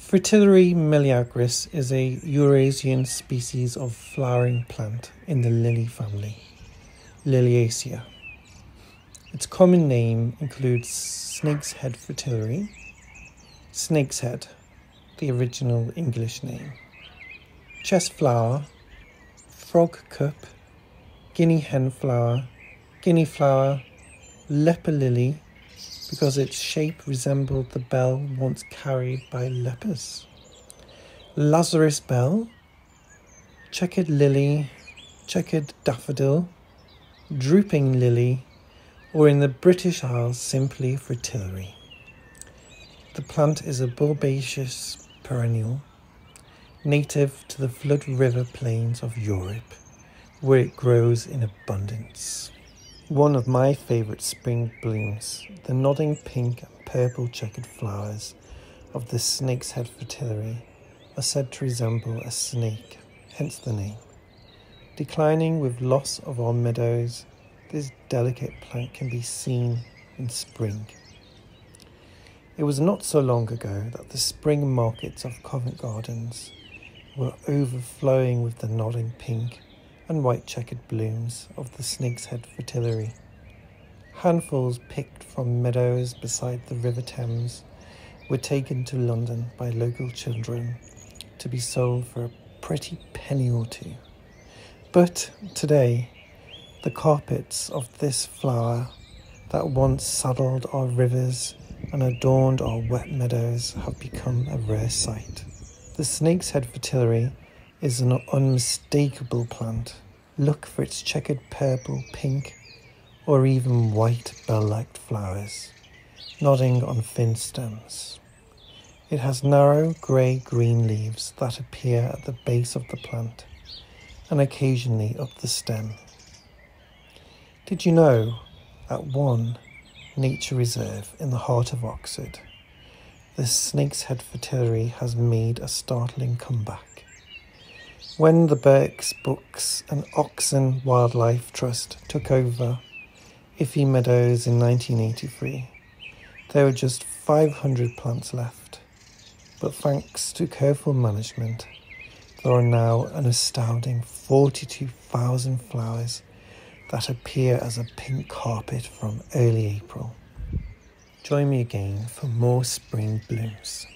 Fritillaria meleagris is a Eurasian species of flowering plant in the lily family, Liliaceae. Its common name includes snake's head fritillary, snake's head, the original English name, chest flower, frog cup, guinea hen flower, guinea flower, leper lily, because its shape resembled the bell once carried by lepers. Lazarus bell, checkered lily, checkered daffodil, drooping lily, or in the British Isles simply fritillary. The plant is a bulbaceous perennial, native to the flood river plains of Europe, where it grows in abundance. One of my favourite spring blooms, the nodding pink and purple checkered flowers of the snake's head fritillary, are said to resemble a snake, hence the name. Declining with loss of our meadows, this delicate plant can be seen in spring. It was not so long ago that the spring markets of Covent Gardens were overflowing with the nodding pink and white checkered blooms of the snake's head fritillary. Handfuls picked from meadows beside the River Thames were taken to London by local children to be sold for a pretty penny or two. But today, the carpets of this flower that once saddled our rivers and adorned our wet meadows have become a rare sight. The snake's head fritillary is an unmistakable plant. Look for its checkered purple, pink, or even white bell-like flowers, nodding on thin stems. It has narrow grey-green leaves that appear at the base of the plant and occasionally up the stem. Did you know at one nature reserve in the heart of Oxford, the snake's head fritillary has made a startling comeback? When the Berks Bucks and Oxon Wildlife Trust took over Iffley Meadows in 1983, there were just 500 plants left. But thanks to careful management, there are now an astounding 42,000 flowers that appear as a pink carpet from early April. Join me again for more spring blooms.